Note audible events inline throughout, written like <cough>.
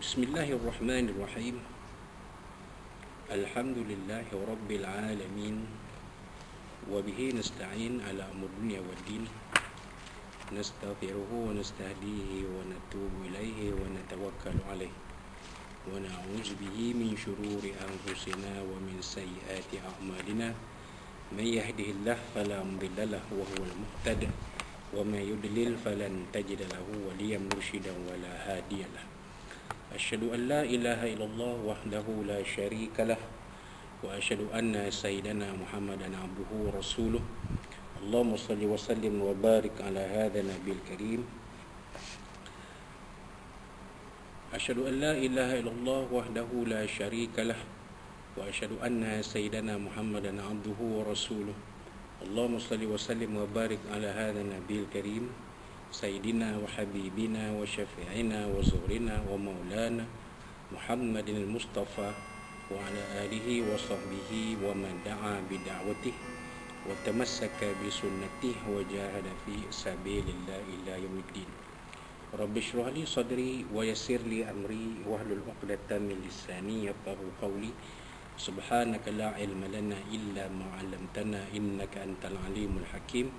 بسم الله الرحمن الرحيم الحمد لله رب العالمين وبه نستعين على أمر الدنيا والدين نستغفره ونستهديه ونتوب إليه ونتوكل عليه ونعوذ به من شرور أنفسنا ومن سيئات أعمالنا من يهده الله فلا مضل له وهو المهتد وما يضلل فلن تجد له وليا مرشدا ولا هادي له أشهد أن لا إله إلا الله وحده لا شريك له وأشهد أن سيدنا محمدا عبده ورسوله اللهم صل وسلم وبارك على هذا النبي الكريم أشهد أن لا إله إلا الله وحده لا شريك له وأشهد أن سيدنا محمدا عبده ورسوله اللهم صل وسلم وبارك على هذا النبي الكريم سيدنا وحبيبنا وشفيعنا وزورنا ومولانا محمد المصطفى وعلى آله وصحبه ومن دعا بدعوته وتمسك بسنته وجاهد في سبيل الله إلى يوم الدين. رب اشرح لي صدري ويسر لي أمري واحلل عقدة من لساني يفقهوا قولي. سبحانك لا علم لنا إلا ما علمتنا إنك أنت العليم الحكيم.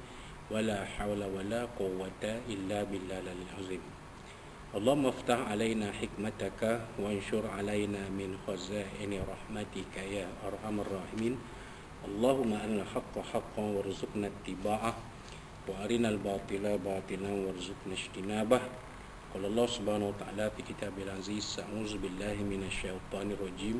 wala hawla wala quwwata illa billahil azim. Allahumma aftah alaina hikmataka wa anshur alaina min khazaini rahmatika ya arhamar rahimin. Allahumma anil haqqa haqqan warzuqna ittiba'ah. Wa arina al-batila batilan warzuqna ijtinabah. Qala Allah subhanahu wa ta'ala fi kitabil aziz sa'uz billahi minasy syaitanir rajim.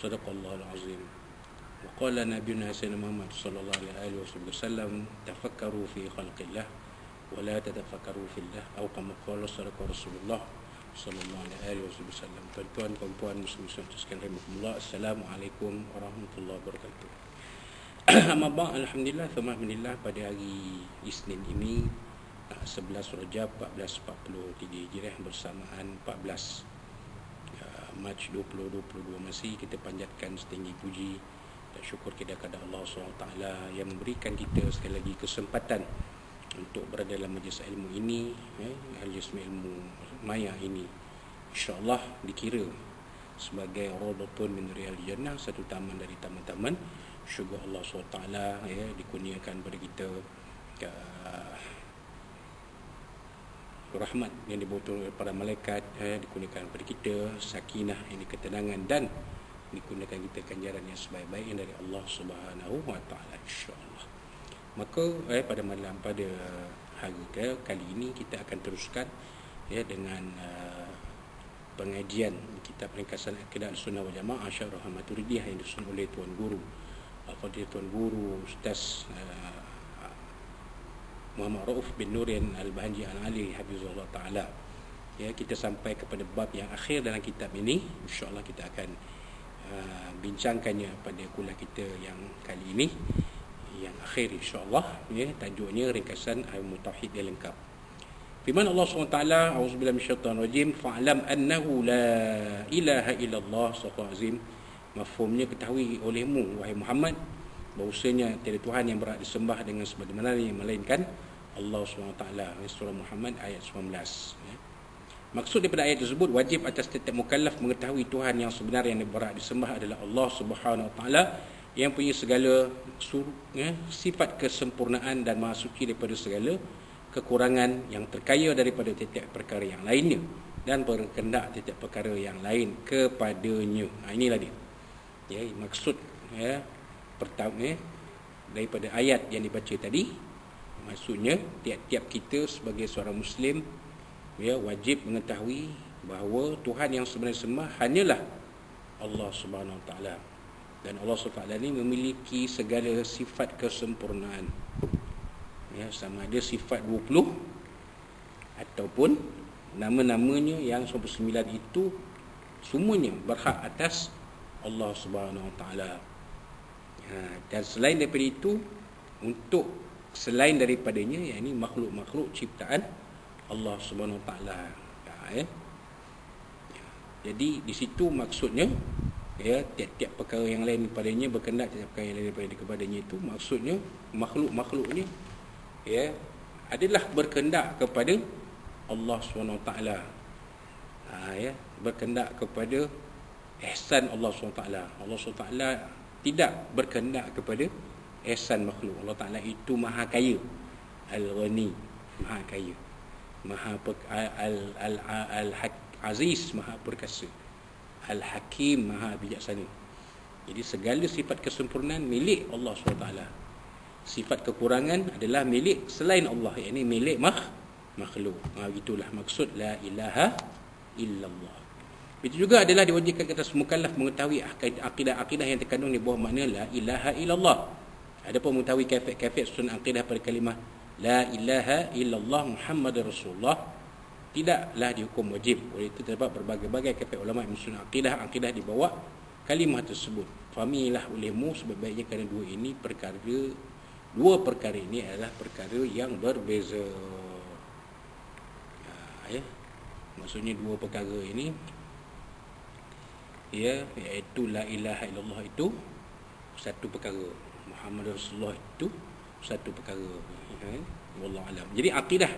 صدق الله العظيم وقال نبينا سيدنا محمد صلى الله عليه وسلم تفكروا في خلق الله ولا تتفكروا في الله أو كما قال صدق رسول الله صلى الله عليه وسلم tuan-tuan puan-puan muslim-muslim sekalian rahimahumullah assalamualaikum warahmatullahi wabarakatuh Amma Alhamdulillah Alhamdulillah pada hari Isnin ini 11 Rajab 1443 Hijriah bersamaan 14 Mac 2022 masih kita panjatkan setinggi puji dan syukur kita kepada Allah SWT yang memberikan kita sekali lagi kesempatan untuk berada dalam majlis ilmu ini eh, majlis ilmu maya ini. insyaAllah dikira sebagai Rodatun min Riyal Jannah satu taman dari taman-taman. Syurga Allah SWT ya, dikurniakan kepada kita uh, rahmat yang dibutuhkan para malaikat ya, dikurniakan kepada kita sakinah ini ketenangan dan dikurniakan kita ganjaran yang sebaik-baiknya dari Allah Subhanahu wa taala insyaallah. Maka eh, pada malam pada hari ke, kali ini kita akan teruskan ya dengan uh, pengajian kitab ringkasan akidah sunnah wal jamaah syarah Maturidiyah yang disusun oleh tuan guru Al-Fadhil Tuan Guru Ustaz uh, Muhammad Rauf bin Nurin Al-Bahanji Al-Ali Hafizullah Ta'ala. Ya, Kita sampai kepada bab yang akhir dalam kitab ini. InsyaAllah kita akan uh, bincangkannya pada kuliah kita yang kali ini Yang akhir insyaAllah. Ya, Tajuknya ringkasan Al-Mutawhid yang lengkap. Firman Allah SWT A'udzubillah min rajim Fa'alam annahu la ilaha illallah Sallallahu azim. Mafhumnya ketahui olehmu wahai Muhammad bahwasanya tiada Tuhan yang berhak disembah dengan sebagaimana yang melainkan Allah SWT surah Muhammad ayat 19 ya. maksud daripada ayat tersebut wajib atas setiap mukallaf mengetahui Tuhan yang sebenar yang berhak disembah adalah Allah Taala yang punya segala sur, ya, sifat kesempurnaan dan maha suci daripada segala kekurangan yang terkaya daripada setiap perkara yang lainnya dan berkendak tiap perkara yang lain kepadanya. Ha, inilah dia. Ya, maksud ya pertama ya, daripada ayat yang dibaca tadi maksudnya tiap-tiap kita sebagai seorang muslim ya wajib mengetahui bahawa Tuhan yang sebenarnya sembah hanyalah Allah Subhanahu Wa Taala dan Allah Subhanahu Wa ini memiliki segala sifat kesempurnaan ya sama ada sifat 20 ataupun nama-namanya yang 99 itu semuanya berhak atas Allah Subhanahu Wa Taala. Ha, dan selain daripada itu untuk selain daripadanya yang ini makhluk-makhluk ciptaan Allah Subhanahu Wa Taala. Ha, ya. Jadi di situ maksudnya ya tiap-tiap perkara yang lain padanya berkendak tiap perkara yang lain daripada kepadanya itu maksudnya makhluk-makhluknya ya adalah berkendak kepada Allah SWT ha, ya, berkendak kepada ihsan Allah SWT Allah SWT tidak berkendak kepada ihsan makhluk. Allah Ta'ala itu maha kaya. Al-Ghani maha kaya. Maha al-aziz maha perkasa. Al-Hakim maha bijaksana. Jadi segala sifat kesempurnaan milik Allah SWT sifat kekurangan adalah milik selain Allah. Ini milik makhluk makhluk. Ha, itulah maksud la ilaha illallah. Itu juga adalah diwajibkan kita semua mengetahui akidah-akidah yang terkandung di bawah makna la ilaha illallah. Adapun mengetahui kafir-kafir susun akidah pada kalimah la ilaha illallah Muhammad Rasulullah tidaklah dihukum wajib. Oleh itu terdapat berbagai-bagai kafir ulama yang susun akidah akidah di bawah kalimah tersebut. Fahamilah olehmu baiknya kerana dua ini perkara dua perkara ini adalah perkara yang berbeza ya maksudnya dua perkara ini ya iaitu la ilaha illallah itu satu perkara Muhammad Rasulullah itu satu perkara ya alam jadi akidah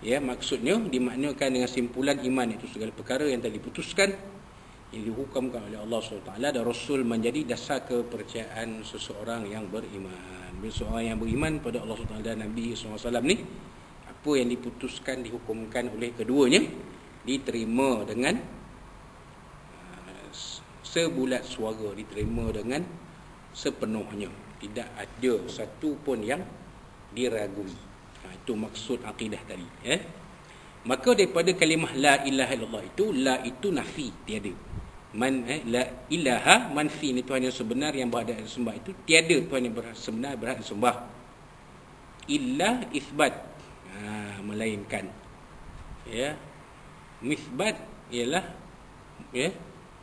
ya maksudnya dimaknakan dengan simpulan iman itu segala perkara yang telah diputuskan yang dihukumkan oleh Allah SWT dan Rasul menjadi dasar kepercayaan seseorang yang beriman. Bila seorang yang beriman pada Allah SWT dan Nabi SAW ni, apa yang diputuskan dihukumkan oleh keduanya diterima dengan uh, sebulat suara diterima dengan sepenuhnya. Tidak ada satu pun yang diragui. Ha, itu maksud akidah tadi eh? maka daripada kalimah la ilaha illallah itu la itu nafi tiada. Man eh, la ilaha manfi ni Tuhan yang sebenar yang berada sembah itu tiada Tuhan yang sebenar berhak sembah. Illa isbat ha, melainkan ya. Misbat ialah ya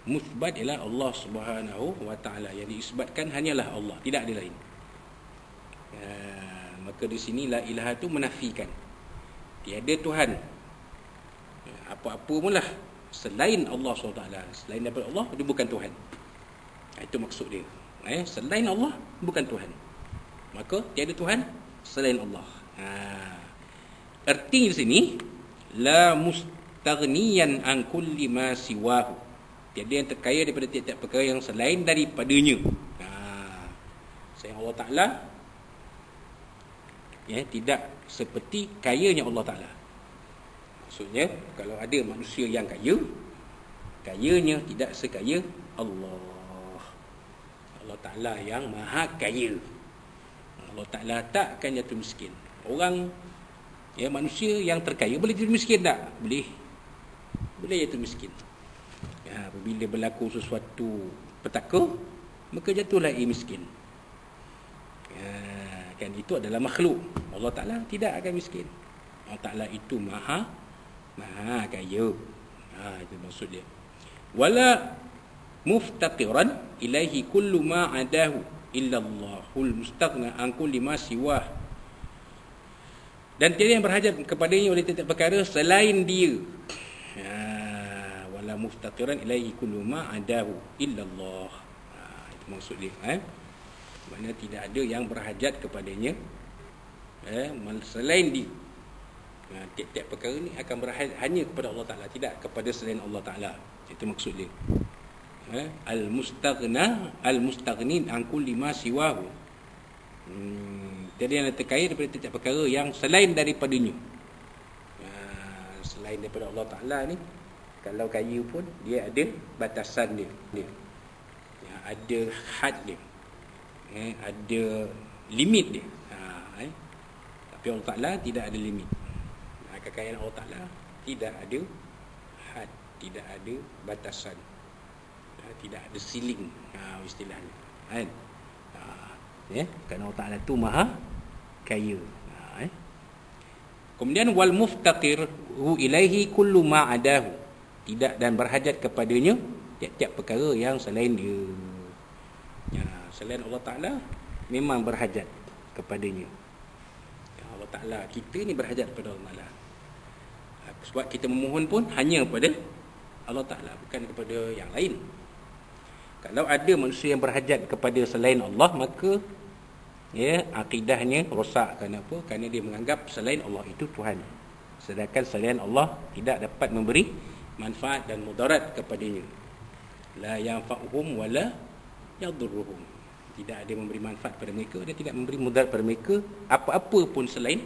musbat ialah Allah Subhanahu wa taala. Yang diisbatkan hanyalah Allah tidak ada lain. Ya, maka di sini la ilaha tu menafikan. Tiada tuhan. Ya, apa-apa pun lah selain Allah SWT selain daripada Allah dia bukan tuhan. Ha, itu maksud dia. Eh selain Allah bukan tuhan. Maka tiada tuhan selain Allah. Ha. Erti di sini la mustaghniyan an kulli ma siwahu. Jadi yang terkaya daripada tiap-tiap perkara yang selain daripadanya. Ha. Sayang Allah Taala ya tidak seperti kayanya Allah Taala. Maksudnya kalau ada manusia yang kaya, kayanya tidak sekaya Allah. Allah Taala yang maha kaya. Allah Taala takkan jatuh miskin. Orang ya manusia yang terkaya boleh jadi miskin tak boleh boleh jatuh miskin ya apabila berlaku sesuatu petaka maka jatuhlah ia miskin. Ya kan itu adalah makhluk. Allah Taala tidak akan miskin. Allah Taala itu maha maha kaya. Ha itu maksud dia. Wala muftaqiran ilaihi kullu ma adahu illa Allahul an kulli ma siwah. Dan tiada yang berhajat kepadanya oleh tiap perkara selain dia. Ha, wala muftaqiran ilaihi kullu ma adahu illallah ha, itu maksud dia eh? mana tidak ada yang berhajat kepadanya eh? selain dia ha, tiap-tiap perkara ni akan berhajat hanya kepada Allah Ta'ala tidak kepada selain Allah Ta'ala itu maksud dia eh? al-mustaghna al-mustaghnin an kulli ma siwahu hmm. Jadi yang terkaya daripada setiap perkara yang selain daripadanya. Ha, selain daripada Allah Ta'ala ni. Kalau kaya pun dia ada batasan dia, dia. Ya, ada had dia. Eh, ada limit dia. Ha, eh. tapi Allah Ta'ala tidak ada limit. Ha, kekayaan Allah Ta'ala tidak ada had tidak ada batasan. Ha, tidak ada ceiling. Ha, istilahnya. Kan? Ha, ya. Kerana Allah Ta'ala itu maha kaya. Ha, eh. kemudian wal muftaqir hu ilaihi kullu ma adahu tidak dan berhajat kepadanya tiap-tiap perkara yang selain dia. Ya, selain Allah Ta'ala memang berhajat kepadanya. Ya, Allah Ta'ala kita ni berhajat kepada Allah Ta'ala. Sebab kita memohon pun hanya kepada Allah Ta'ala bukan kepada yang lain. Kalau ada manusia yang berhajat kepada selain Allah maka ya akidahnya rosak kenapa kerana dia menganggap selain Allah itu Tuhan. Sedangkan selain Allah tidak dapat memberi manfaat dan mudarat kepadanya. La yanfa'uhum wala yadurruhum. Tidak ada memberi manfaat pada mereka dan tidak memberi mudarat pada mereka apa-apa pun selain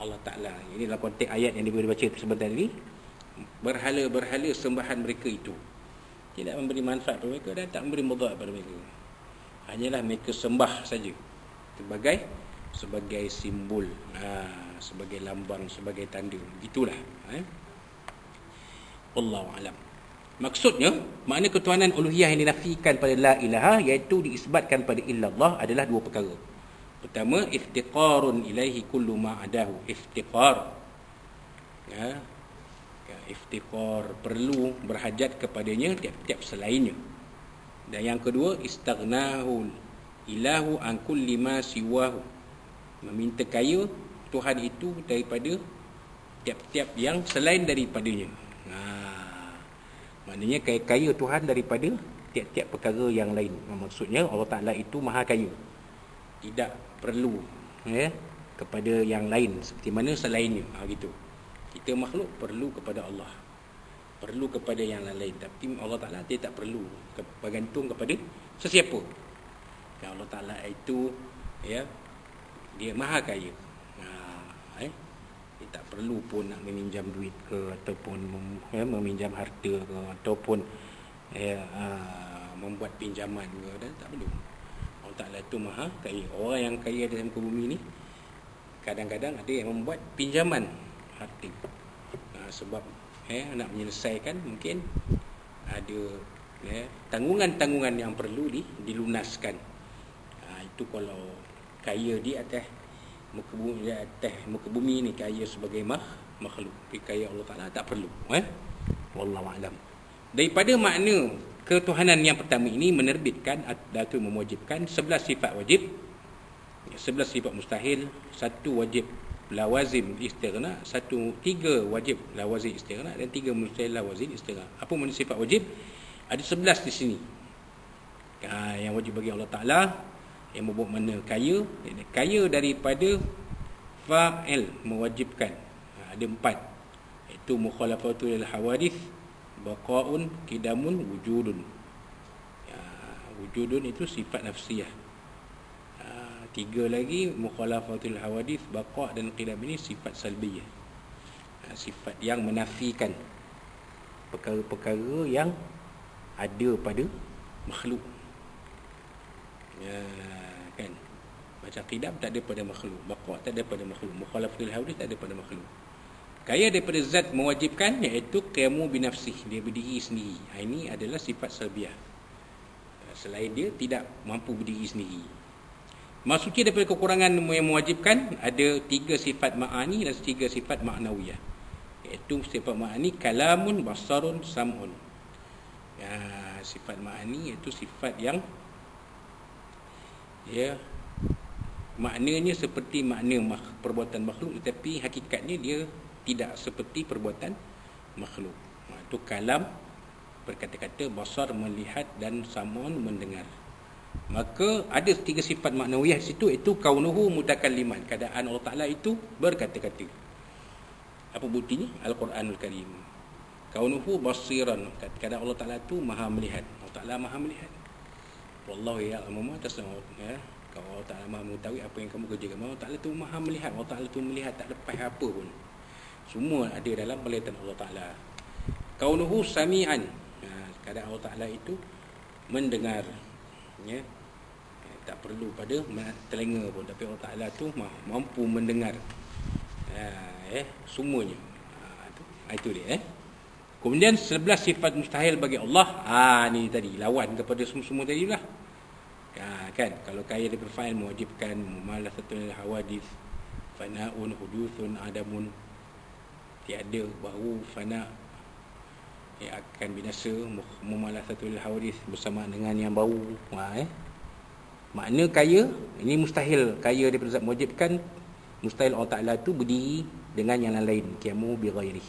Allah Taala. Ini dalam konteks ayat yang dibaca sebentar tadi berhala-berhala sembahan mereka itu. Tidak memberi manfaat pada mereka dan tak memberi mudarat pada mereka. Hanyalah mereka sembah saja. Sebagai sebagai simbol. Ha, sebagai lambang sebagai tanda. Gitulah eh Wallahu alam. Maksudnya, makna ketuhanan uluhiyah yang dinafikan pada la ilaha iaitu diisbatkan pada illallah adalah dua perkara. Pertama, iftiqarun ilaihi kullu ma adahu. Iftiqar. Ya. ya iftiqar perlu berhajat kepadanya tiap-tiap selainnya. Dan yang kedua, istaghnahu ilahu an kulli ma siwahu. Meminta kaya Tuhan itu daripada tiap-tiap yang selain daripadanya. Maknanya kaya, kaya Tuhan daripada tiap-tiap perkara yang lain. Maksudnya Allah Ta'ala itu maha kaya. Tidak perlu ya, kepada yang lain. Seperti mana selainnya. Ha, gitu. Kita makhluk perlu kepada Allah. Perlu kepada yang lain. Tapi Allah Ta'ala dia tak perlu. Bergantung kepada sesiapa. Dan Allah Ta'ala itu ya, dia maha kaya. Ha, dia tak perlu pun nak meminjam duit ke ataupun ya, meminjam harta ke ataupun ya, uh, membuat pinjaman ke dan tak perlu. Allah Ta'ala itu maha kaya orang yang kaya dalam muka bumi ni kadang-kadang ada yang membuat pinjaman harta. Uh, sebab ya, nak menyelesaikan mungkin ada ya, tanggungan-tanggungan yang perlu di, dilunaskan. Uh, itu kalau kaya di atas muka bumi di atas muka bumi ni kaya sebagai makhluk. Tapi kaya Allah Taala tak perlu eh. Wallahu alam. Daripada makna ketuhanan yang pertama ini menerbitkan atau memwajibkan 11 sifat wajib. 11 sifat mustahil satu wajib lawazim istighna satu tiga wajib lawazim istighna dan tiga mustahil lawazim istighna. Apa makna sifat wajib? Ada 11 di sini. Ha, yang wajib bagi Allah Taala yang membuat mana kaya kaya daripada fa'il mewajibkan. Ha, ada empat. Itu mukhalafatul hawadith baqaun kidamun wujudun. Ya, wujudun itu sifat nafsiyah. Ha, tiga lagi mukhalafatul hawadith baqa dan qidam ini sifat salbiyah. Ha, sifat yang menafikan perkara-perkara yang ada pada makhluk. Ya kan macam qidam tak ada pada makhluk. Baqa tak ada pada makhluk. Mukhalafatul hawadith tak ada pada makhluk. Kaya daripada zat mewajibkan iaitu qiyamu binafsih. Dia berdiri sendiri. Ha, ini adalah sifat salbiah. Selain dia tidak mampu berdiri sendiri. Maksudnya daripada kekurangan yang mewajibkan ada tiga sifat ma'ani dan tiga sifat ma'nawiyah. Iaitu sifat ma'ani kalamun, basarun, sam'un. Ya, sifat ma'ani iaitu sifat yang ya. Maknanya seperti makna perbuatan makhluk tetapi hakikatnya dia tidak seperti perbuatan makhluk. Itu kalam berkata-kata basar melihat dan samun mendengar. Maka ada tiga sifat maknawiyah di situ itu kaunuhu mutakalliman. Keadaan Allah Taala itu berkata-kata. Apa buktinya? al-Quranul Karim. Kaunuhu basiran. Keadaan Allah Taala itu maha melihat. Allah Taala maha melihat Wallahu ya'lamu ma tasna'un ya. Kalau Allah Ta'ala maha mengetahui apa yang kamu kerjakan Allah Ta'ala tu maha melihat. Allah Ta'ala tu melihat tak lepas apa pun. Semua ada dalam penglihatan Allah Ta'ala. Kaunuhu sami'an. Ha, kadang Allah Taala itu mendengar ya. Tak perlu pada telinga pun. Tapi Allah Taala tu mampu mendengar. Ha, eh semuanya. Ha, itu, itu dia eh kemudian 11 sifat mustahil bagi Allah. Ah ha, ni tadi lawan kepada semua-semua tadi lah ha, kan? Kalau kaya daripada fa'il mewajibkan satu hawadith fana'un huduthun adamun. Tiada baru fana yang akan binasa satu hawadith bersama dengan yang baru. Ha, eh? Makna kaya ini mustahil. Kaya daripada zat mewajibkan mustahil Allah Taala tu berdiri dengan yang lain kiamu bi ghairi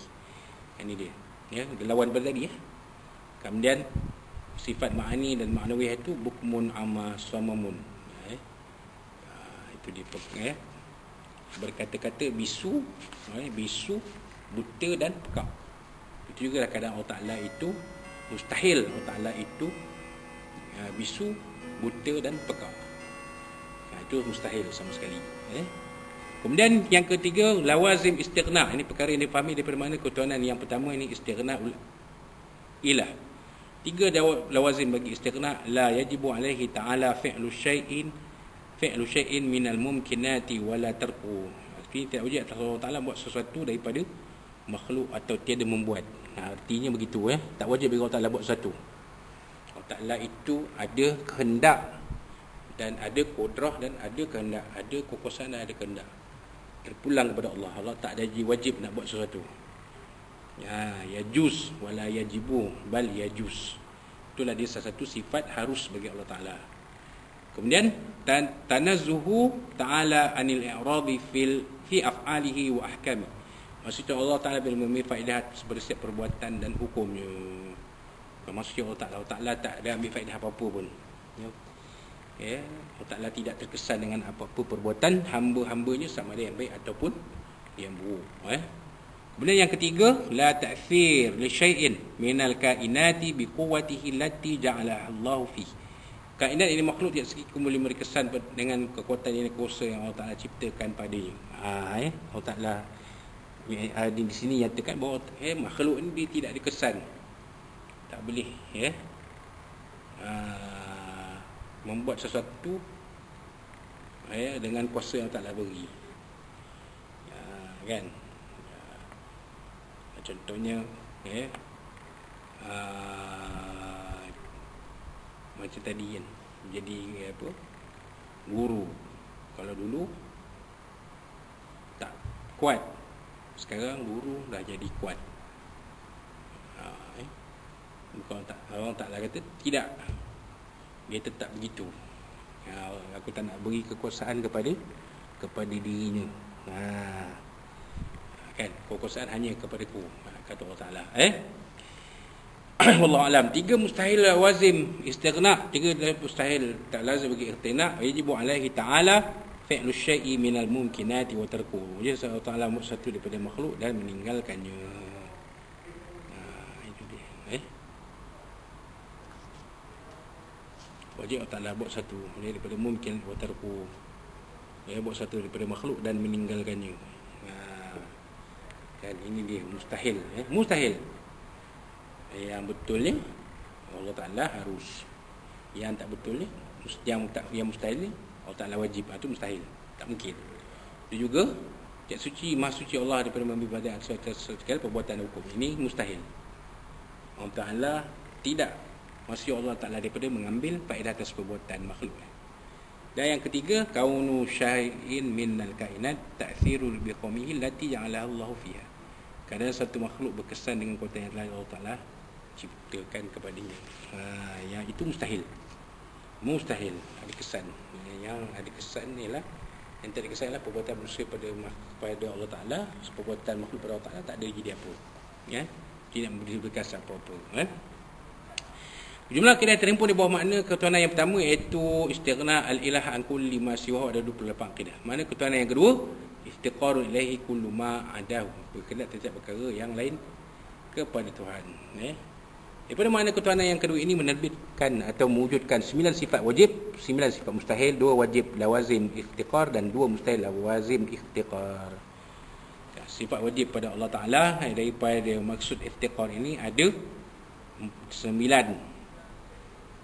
ini dia. Ya lawan pada tadi ya kemudian sifat ma'ani dan ma'nawiyah itu bukmun ama samamun eh? Ha, itu dia eh? berkata-kata bisu eh? bisu buta dan pekak itu juga kadang Allah Ta'ala itu mustahil Allah Ta'ala itu uh, bisu buta dan pekak ha, itu mustahil sama sekali eh? kemudian yang ketiga lawazim istighna ini perkara yang dipahami daripada mana ketuanan yang pertama ini istighna ilah tiga lawazim bagi istighna la yajibu alaihi ta'ala fi'lu syai'in fi'lu syai'in minal mumkinati wala tarku. Artinya tidak wajib atas Allah Ta'ala buat sesuatu daripada makhluk atau tiada membuat. Ha, artinya begitu eh. Tak wajib bagi Allah Ta'ala buat sesuatu. Allah Ta'ala itu ada kehendak dan ada kodrah dan ada kehendak ada kekuasaan dan ada kehendak. Terpulang kepada Allah. Allah tak ada wajib nak buat sesuatu ya yajuz wala yajibu bal yajuz. Itulah dia salah satu sifat harus bagi Allah taala. Kemudian tan tanazzuhu taala anil i'radi fil fi af'alihi wa ahkami. Maksudnya Allah taala bila memberi faedah setiap perbuatan dan hukumnya. Maksudnya Allah taala Allah taala tak ada ambil faedah apa-apa pun. Ya. Ya Allah taala tidak terkesan dengan apa-apa perbuatan hamba-hambanya sama ada yang baik ataupun yang buruk. Eh Kemudian yang ketiga, la ta'thir li syai'in minal kainati bi quwwatihi allati ja'alaha Allah fi. Kainat ini makhluk tidak sedikit boleh memberi kesan dengan kekuatan yang kuasa yang Allah Taala ciptakan padanya. Ha eh Allah Taala ada di sini nyatakan bahawa eh makhluk ini dia tidak ada kesan. Tak boleh ya. Ha, membuat sesuatu ya dengan kuasa yang tak Taala beri. Ha, kan? Contohnya eh uh, macam tadi kan jadi apa guru. Kalau dulu tak kuat. Sekarang guru dah jadi kuat. Uh, eh bukan tak orang tak lah kata tidak. Dia tetap begitu. Uh, aku tak nak beri kekuasaan kepada kepada dirinya. Ha kan? Kekuasaan hanya kepada ku kata Allah Taala. Eh? <clears throat> Wallahu alam. Tiga mustahil wazim istighna tiga mustahil tak lazim bagi ightina wajib alaihi taala fi'lu syai'i minal mumkinati wa tarku. Jadi Allah Taala satu daripada makhluk dan meninggalkannya. Ha, itu dia. Eh? Wajib Allah Taala buat satu daripada mungkin wa tarku. Ya buat satu daripada makhluk dan meninggalkannya kan? Ini dia mustahil eh? mustahil. Yang betulnya Allah Taala harus yang tak betulnya yang tak yang mustahil ni Allah Taala wajib. Itu mustahil. Tak mungkin. Dia juga tak suci maha suci Allah daripada pada segala perbuatan hukum. Ini mustahil. Allah Taala tidak masih Allah Taala daripada mengambil faedah atas perbuatan makhluk. Dan yang ketiga kaunu syai'in minal kainat ta'thirul biqaumihi allati ja'ala Allah fiha kerana satu makhluk berkesan dengan kota yang lain Allah Ta'ala ciptakan kepadanya ha, yang itu mustahil mustahil ada kesan yang ada kesan ni lah yang tak ada kesan lah perbuatan manusia pada, pada Allah Ta'ala perbuatan makhluk pada Allah Ta'ala tak ada jadi apa ya? tidak memberi bekas apa-apa ya? Jumlah kita terimpun di bawah makna ketuhanan yang pertama iaitu istighna al-ilah an kulli ma siwa ada 28 akidah. Mana ketuhanan yang kedua? Iftiqaru ilaihi kullu ma adahu. Berkenaan setiap perkara yang lain kepada Tuhan eh daripada mana ketuhanan yang kedua ini menerbitkan atau mewujudkan sembilan sifat wajib sembilan sifat mustahil dua wajib lawazim iftiqar dan dua mustahil lawazim iftiqar sifat wajib pada Allah Taala daripada maksud iftiqar ini ada sembilan.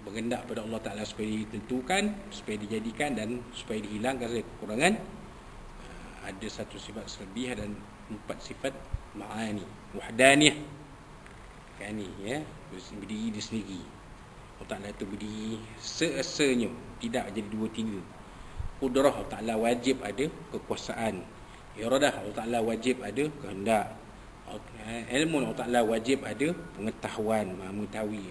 Bergendak pada Allah Taala supaya ditentukan supaya dijadikan dan supaya dihilangkan kekurangan ada satu sifat selebih dan empat sifat ma'ani. Wahdaniyah. Kan ni ya berdiri di sendiri. Allah Taala itu berdiri seesanya tidak jadi dua tiga. Kudrah Allah Taala wajib ada kekuasaan. Iradah Allah Taala wajib ada kehendak. Ilmu Allah Taala wajib ada pengetahuan mengetahui.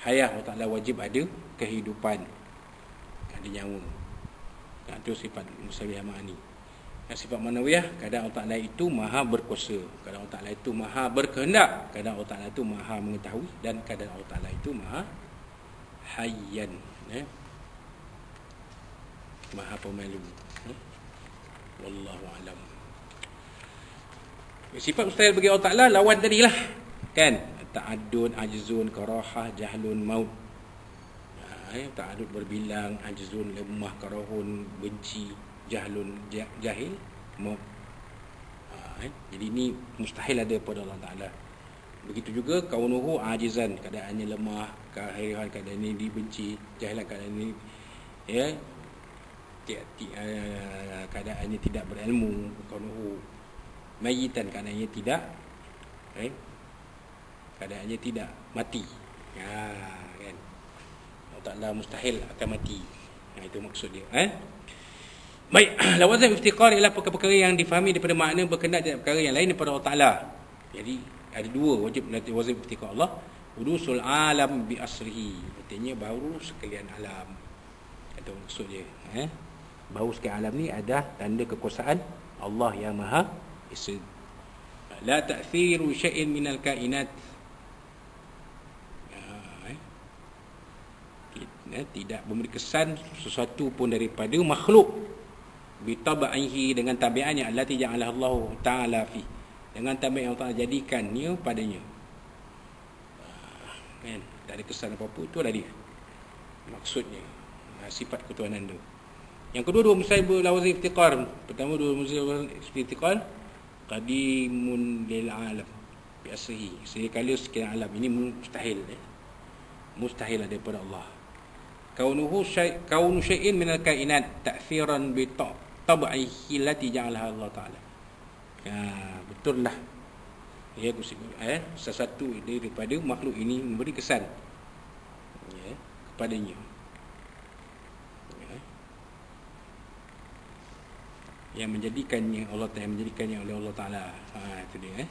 Hayah Allah Ta'ala wajib ada kehidupan. Ada nyawa. Itu sifat musawiyah ma'ani dan sifat manawiyah kadang Allah Ta'ala itu maha berkuasa. Kadang Allah Ta'ala itu maha berkehendak. Kadang Allah Ta'ala itu maha mengetahui. Dan kadang Allah Ta'ala itu maha hayyan. Eh? maha pemalu. Eh? wallahu alam. Sifat mustahil bagi Allah Ta'ala lawan tadi lah kan? Ta'addud, ajzun, karahah, jahlun, maut. Ha, eh, ta'addud berbilang, ajzun, lemah, karahun, benci, jahlun, jahil, maut. Ha, eh, jadi ini mustahil ada pada Allah Ta'ala. Begitu juga kaunuhu ajizan, keadaannya lemah, keadaan keadaan ini dibenci, jahilan keadaan ini ya, uh, keadaannya tidak berilmu, kaunuhu mayitan keadaannya tidak eh, keadaannya tidak mati. Ha kan. Allah Taala mustahil akan mati. Ha, itu maksud dia, eh? Baik, <clears throat> lawazan iftiqar ialah perkara-perkara yang difahami daripada makna berkenaan dengan perkara yang lain daripada Allah Taala. Jadi ada dua wajib wazif iftiqar Allah. Udusul alam bi asrihi. Artinya baru sekalian alam. Itu maksud dia, eh? Baru sekalian alam ni ada tanda kekuasaan Allah yang Maha Esa. La ta'thiru syai'in minal kainat ya, tidak memberi kesan sesuatu pun daripada makhluk bitabaihi dengan tabiatnya allati ja'ala Allah taala fi. Dengan tabiat yang Allah jadikannya padanya. Ah, kan? Tak ada kesan apa-apa adalah dia. Maksudnya ah, sifat ketuhanan tu. Yang kedua dua mustahil berlawazim iftiqar. Pertama dua mustahil iftiqar qadimun lil alam. Biasih sekali sekian alam. Ini mustahil eh? mustahil daripada Allah. Kaunuhu syai kaunu syai'in min al-kainat ta'thiran bi tab'ihi allati ja'alaha Allah taala. Ya betul lah ya eh sesuatu daripada makhluk ini memberi kesan. Ya kepadanya. Ya. yang menjadikannya Allah Taala menjadikannya oleh Allah Taala. Ha itu dia eh.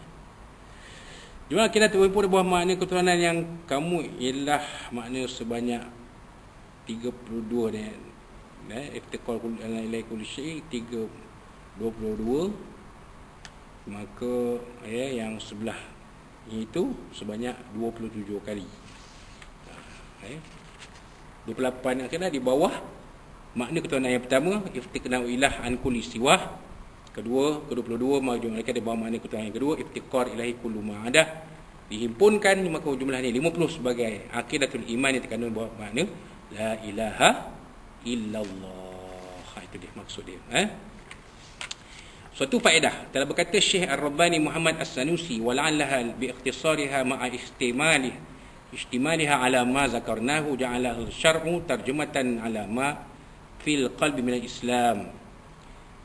Jumlah kita terwujud buah makna keturunan yang kamu ialah makna sebanyak 32 dia eh iftiqal kul ilai kul syai 3 22 maka ya yang sebelah itu sebanyak 27 kali. Eh 28 akhirnya di bawah. Makna ketuhanan yang pertama iftiqnau ilah an kulli siwa kedua ke-22 majum mereka di bawah makna ketuhanan yang kedua iftiqar ilahi kullu ma ada. Dihimpunkan maka jumlah ni 50 sebagai akidatul iman yang terkandung bawah makna. La ilaha illallah. Ha, itu dia maksud dia. Eh? Suatu faedah. Telah berkata Syekh Ar-Rabbani Muhammad As-Sanusi wala'allaha biikhtisariha ma'a ihtimaliha ihtimaliha ala ma zakarnahu ja'ala syar'u tarjumatan ala ma fil qalbi min al-Islam.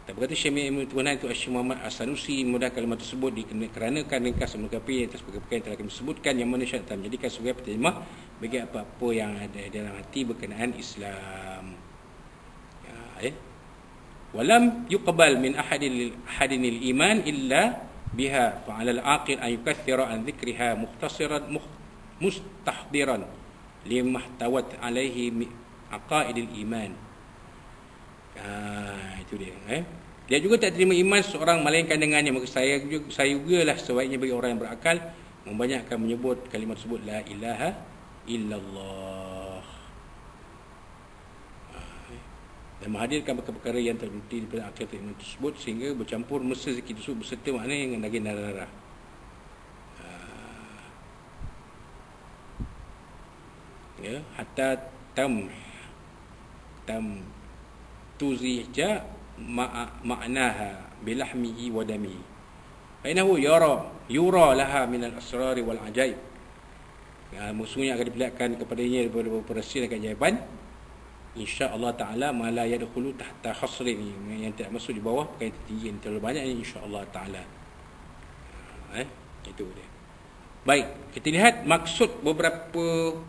Tak berkata Syekh Ibn Tuhan itu Syekh Muhammad As-Sanusi mudah kalimat tersebut kerana kan ringkas melengkapi atas perkara yang telah kami sebutkan yang mana syaitan menjadikan sebagai pertimah bagi apa-apa yang ada dalam hati berkenaan Islam. Ya, eh? Walam yuqbal min ahadil ahadinil iman illa biha fa 'ala al-aqil an yukaththira an dhikriha muhtasiran mustahdiran limahtawat alaihi aqaidil iman. Ha, itu dia. Eh? Dia juga tak terima iman seorang melainkan dengannya. Maka saya juga, saya juga lah sebaiknya bagi orang yang berakal membanyakkan menyebut kalimat tersebut la ilaha illallah. Eh? Dan menghadirkan perkara-perkara yang terbukti daripada akal iman tersebut sehingga bercampur mesra zikir tersebut berserta makna yang daging darah-darah. Ha. Ya, hatta tam tam tuzija maknaha bilahmihi wa damihi Fainahu yara yura laha min al-asrar wal ajaib. Ya, musuhnya akan diperlihatkan kepadanya daripada rahsia dan keajaiban. Insya-Allah taala mala yadkhulu tahta hasrin yang tidak masuk di bawah perkara tinggi yang terlalu banyak insya-Allah taala. Eh, itu dia. Baik, kita lihat maksud beberapa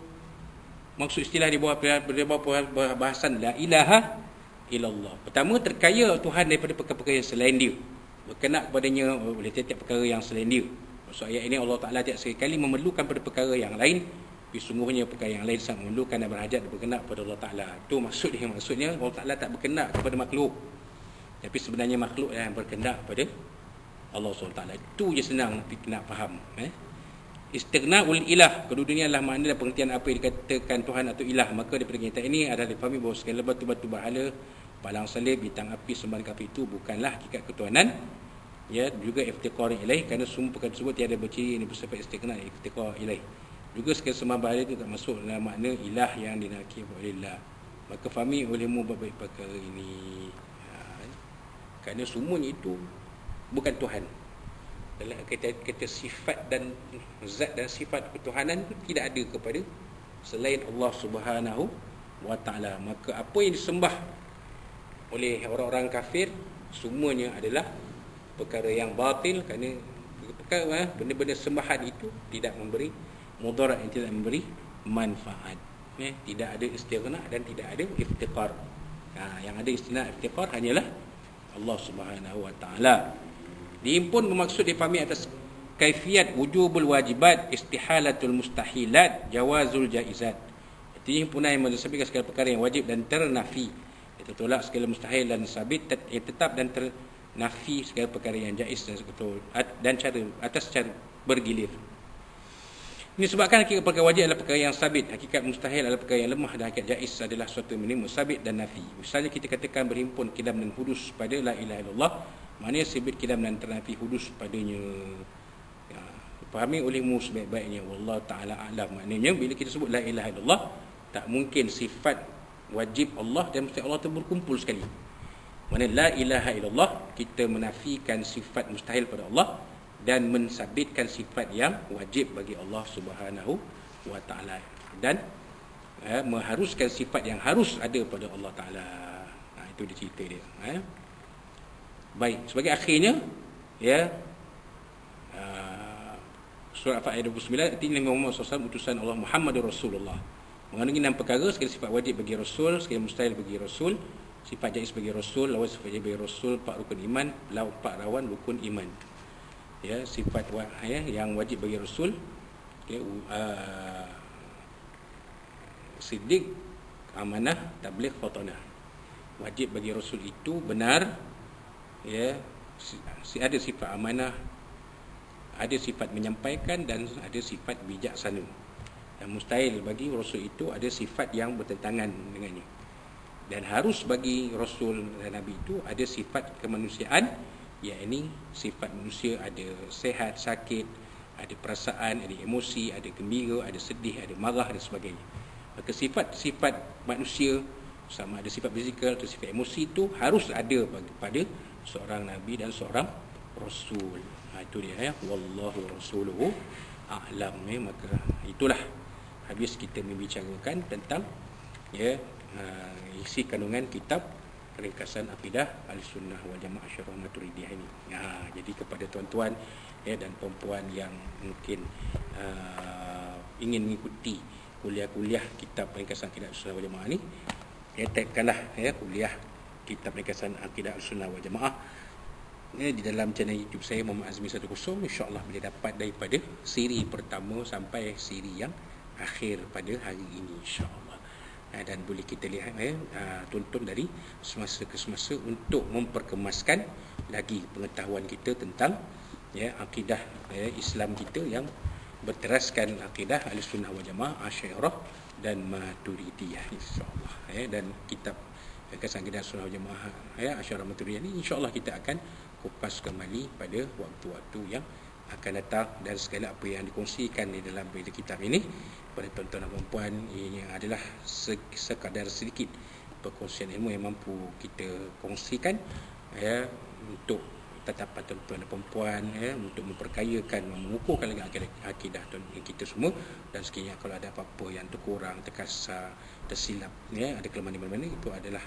maksud istilah di bawah di bawah bahasan la ilaha illallah. Pertama terkaya Tuhan daripada perkara-perkara yang selain dia berkenak kepadanya oleh tiap-tiap perkara yang selain dia. Maksud ayat ini Allah Ta'ala tiap sekali memerlukan pada perkara yang lain tapi sungguhnya perkara yang lain sangat memerlukan dan berhajat dan berkenak kepada Allah Ta'ala. Itu maksud dia. Maksudnya Allah Ta'ala tak berkenak kepada makhluk. Tapi sebenarnya makhluk yang berkenak kepada Allah SWT. Itu je senang kita nak faham. Eh? Istighna'ul ilah. Kedudukannya adalah makna dan pengertian apa yang dikatakan Tuhan atau ilah. Maka daripada kenyataan ini adalah difahami bahawa segala batu-batu bahala palang salib, bintang api, sembarang api itu bukanlah hakikat ketuhanan. Ya, juga iftiqar ilaih kerana semua perkara tersebut tiada berciri yang bersifat istiqna iftiqar ilaih. Juga sekali semua bahala itu tak masuk dalam makna ilah yang dinaki oleh Allah. Maka fahami olehmu baik perkara ini. Ha, kerana semuanya itu bukan Tuhan. Dalam kata, kata sifat dan zat dan sifat ketuhanan itu tidak ada kepada selain Allah Subhanahu wa taala. Maka apa yang disembah oleh orang-orang kafir semuanya adalah perkara yang batil kerana perkara eh, benda-benda sembahan itu tidak memberi mudarat yang tidak memberi manfaat. Eh, tidak ada istighna dan tidak ada iftiqar. Ha, yang ada istighna iftiqar hanyalah Allah Subhanahu wa taala. Diimpun bermaksud difahami atas kaifiat wujubul wajibat istihalatul mustahilat jawazul jaizat. Artinya himpunan yang menyesabikan segala perkara yang wajib dan ternafi kita tolak segala mustahil dan sabit yang tetap dan ternafi segala perkara yang jais dan dan cara atas cara bergilir. Ini sebabkan hakikat perkara wajib adalah perkara yang sabit. Hakikat mustahil adalah perkara yang lemah dan hakikat jais adalah suatu minimum sabit dan nafi. Misalnya kita katakan berhimpun kidam dan hudus pada la ilaha illallah maknanya sabit kidam dan ternafi hudus padanya. Ya, fahami olehmu sebaik-baiknya. Wallah taala alam. Maknanya bila kita sebut la ilaha illallah tak mungkin sifat wajib Allah dan mesti Allah itu berkumpul sekali. Mana la ilaha illallah kita menafikan sifat mustahil pada Allah dan mensabitkan sifat yang wajib bagi Allah Subhanahu wa taala dan eh, mengharuskan sifat yang harus ada pada Allah taala. Ha, itu dia cerita dia, eh. Baik, sebagai akhirnya ya uh, surah Al-Fatihah ayat 29 artinya Muhammad SAW utusan Allah Muhammadur Rasulullah Mengandungi enam perkara sekali sifat wajib bagi Rasul, sekali mustahil bagi Rasul, sifat jais bagi Rasul, lawan sifat jais bagi Rasul, empat rukun iman, lawan empat rawan rukun iman. Ya, sifat ya, yang wajib bagi Rasul, ya, uh, sidik, amanah, tabligh, fatanah. Wajib bagi Rasul itu benar, ya, ada sifat amanah, ada sifat menyampaikan dan ada sifat bijaksana dan mustahil bagi rasul itu ada sifat yang bertentangan dengannya. Dan harus bagi rasul dan nabi itu ada sifat kemanusiaan yakni sifat manusia ada sehat sakit ada perasaan ada emosi ada gembira ada sedih ada marah dan sebagainya. Maka sifat-sifat manusia sama ada sifat fizikal atau sifat emosi itu harus ada bagi pada seorang nabi dan seorang rasul. Ha, itu dia ya wallahu rasuluhu a'lam ya maka itulah habis kita membicarakan tentang ya uh, isi kandungan kitab ringkasan akidah al-sunnah wal jamaah syarah maturidiyah ini. Ya, jadi kepada tuan-tuan ya dan puan-puan yang mungkin uh, ingin mengikuti kuliah-kuliah kitab ringkasan akidah al-sunnah wal jamaah ini, ya tekanlah ya kuliah kitab ringkasan akidah al-sunnah wal jamaah ya, di dalam channel YouTube saya Muhammad Azmi 10 insya-Allah boleh dapat daripada siri pertama sampai siri yang akhir pada hari ini insyaAllah. Uh, dan boleh kita lihat eh, uh, tonton dari semasa ke semasa untuk memperkemaskan lagi pengetahuan kita tentang ya akidah ya, Islam kita yang berteraskan akidah Ahlussunnah wal Jamaah Asy'ariyah dan Maturidiyah insyaallah ya. Dan kitab kesan akidah wal Jamaah ya Asy'ariyah Maturidiyah ini insyaallah kita akan kupas kembali pada waktu-waktu yang akan datang dan segala apa yang dikongsikan di dalam berita kitab ini pada tuan-tuan dan puan ini adalah sekadar sedikit perkongsian ilmu yang mampu kita kongsikan ya untuk tetapan tuan-tuan dan perempuan ya, untuk memperkayakan mengukuhkan lagi akidah, akidah kita semua. Dan sekiranya kalau ada apa-apa yang terkurang terkasar tersilap ya ada kelemahan di mana-mana itu adalah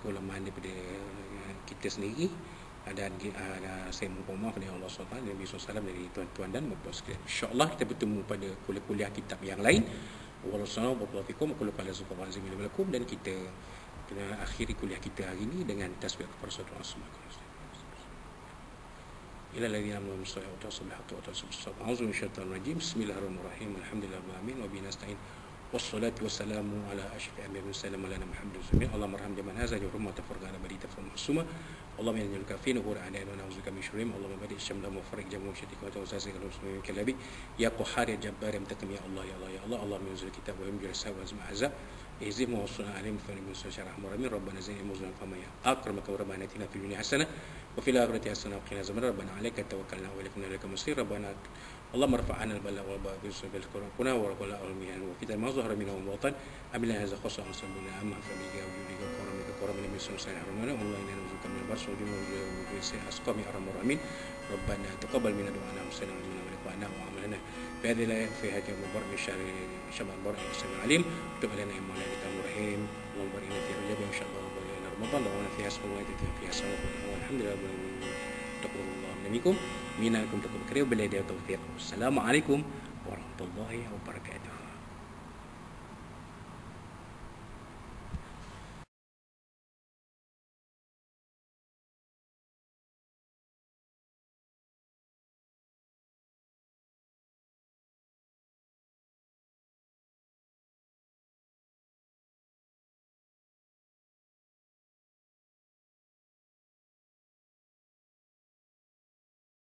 kelemahan daripada eh, kita sendiri dan uh, saya mohon maaf dari Allah SWT dan Nabi SAW dari tuan-tuan dan bapak sekalian insyaAllah kita bertemu pada kuliah-kuliah kitab yang lain Wassalamualaikum warahmatullahi wabarakatuh dan kita kena akhiri kuliah kita hari ini dengan tasbih kepada saudara Rasulullah إلى الذين آمنوا بالصلاة وتواصوا بالحق وتواصوا بالصبر أعوذ من الشيطان الرجيم بسم الله الرحمن الرحيم الحمد لله رب العالمين وبه نستعين والصلاة والسلام على أشرف الأنبياء والسلام على محمد رسول الله اللهم ارحم جميع هذا يرحم تفرق على بريد فرم حسومة اللهم أنا نسألك في نبور اعدائنا ونعوذ بك من شرورهم اللهم بارك شملهم وفرج جمعهم وشتتك وانت وساسك المسلمين كلابي. يا قحار يا جبار انتقم يا الله يا الله يا الله. اللهم انزل الكتاب جرس السهو وازم اعزاء اهزم وصلنا عليهم فني من سوشا رحمه من ربنا زين مزنا فما يا أكرمك. وربنا آتنا في الدنيا حسنة وفي الآخرة حسنة وقنا عذاب ربنا عليك توكلنا واليك لك مصير ربنا اللهم ارفع عنا البلاء والباء بالسوء بالكرقنا ورقلاء الميان وفتن ما ظهر منه الوطن امن هذا خصوصا صلى فبيجا وبيجا وسلم وجودك وكرمك كرم من سنة سنة حرمنا والله إنا نرزقك من البرس وجنة وجنة أسقام أرحم الراحمين ربنا تقبل منا دعانا وسلم علينا ولقاءنا وعملنا في هذه الآية في هذه المبارك من شهر شباب المبارك السلام عليم تب علينا يا مولانا الرحيم اللهم بارك في رجب إن شاء الله وبارك رمضان لو فيها اسم الله فيها سنة والحمد لله تقبل الله منكم منكم تقبل كريم بالله التوفيق السلام عليكم ورحمة الله وبركاته